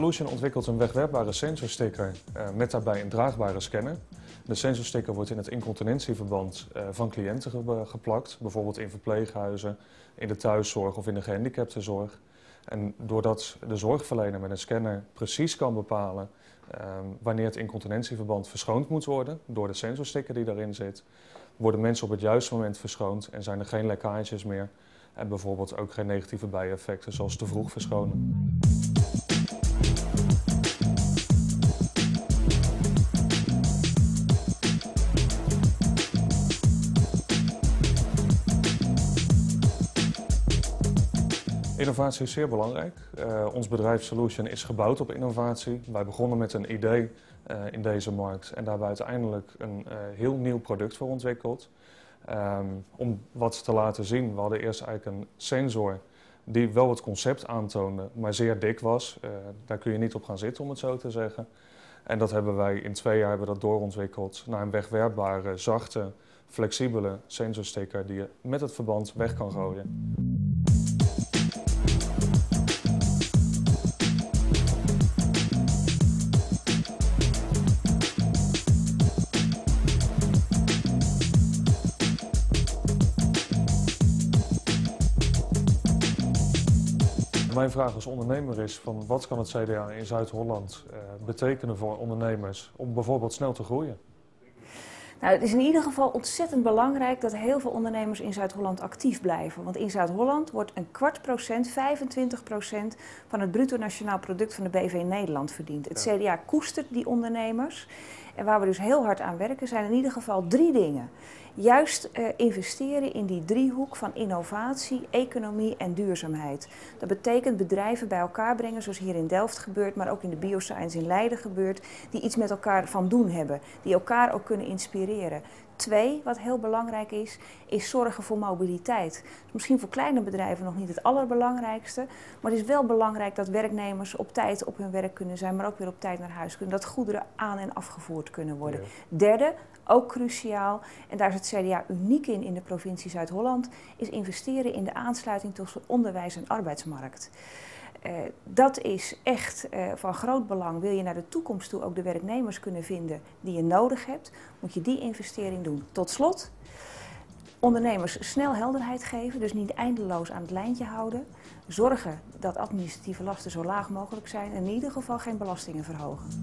Solution ontwikkelt een wegwerpbare sensorsticker uh, met daarbij een draagbare scanner. De sensorsticker wordt in het incontinentieverband uh, van cliënten ge geplakt, bijvoorbeeld in verpleeghuizen, in de thuiszorg of in de gehandicaptenzorg. En doordat de zorgverlener met een scanner precies kan bepalen uh, wanneer het incontinentieverband verschoond moet worden door de sensorsticker die daarin zit, worden mensen op het juiste moment verschoond en zijn er geen lekkages meer en bijvoorbeeld ook geen negatieve bijeffecten zoals te vroeg verschonen. Innovatie is zeer belangrijk. Uh, ons bedrijf Solution is gebouwd op innovatie. Wij begonnen met een idee uh, in deze markt en daarbij uiteindelijk een uh, heel nieuw product voor ontwikkeld. Um, om wat te laten zien, we hadden eerst eigenlijk een sensor die wel het concept aantoonde, maar zeer dik was. daar kun je niet op gaan zitten, om het zo te zeggen. En dat hebben wij in twee jaar hebben dat doorontwikkeld naar een wegwerpbare, zachte, flexibele sensorsticker die je met het verband weg kan gooien. Mijn vraag als ondernemer is van wat kan het CDA in Zuid-Holland uh, betekenen voor ondernemers om bijvoorbeeld snel te groeien? Nou, het is in ieder geval ontzettend belangrijk dat heel veel ondernemers in Zuid-Holland actief blijven. Want in Zuid-Holland wordt een kwart procent, 25 procent van het bruto nationaal product van de BV Nederland verdiend. Het CDA koestert die ondernemers. En waar we dus heel hard aan werken zijn in ieder geval drie dingen. Juist uh, investeren in die driehoek van innovatie, economie en duurzaamheid. Dat betekent bedrijven bij elkaar brengen, zoals hier in Delft gebeurt, maar ook in de bioscience in Leiden gebeurt, die iets met elkaar van doen hebben, die elkaar ook kunnen inspireren. Twee, wat heel belangrijk is, is zorgen voor mobiliteit. Misschien voor kleine bedrijven nog niet het allerbelangrijkste, maar het is wel belangrijk dat werknemers op tijd op hun werk kunnen zijn, maar ook weer op tijd naar huis kunnen. Dat goederen aan en afgevoerd kunnen worden. Derde, ook cruciaal, en daar is het CDA uniek in in de provincie Zuid-Holland, is investeren in de aansluiting tussen onderwijs en arbeidsmarkt. Uh, dat is echt uh, van groot belang. Wil je naar de toekomst toe ook de werknemers kunnen vinden die je nodig hebt, moet je die investering doen. Tot slot, ondernemers snel helderheid geven, dus niet eindeloos aan het lijntje houden. Zorgen dat administratieve lasten zo laag mogelijk zijn en in ieder geval geen belastingen verhogen.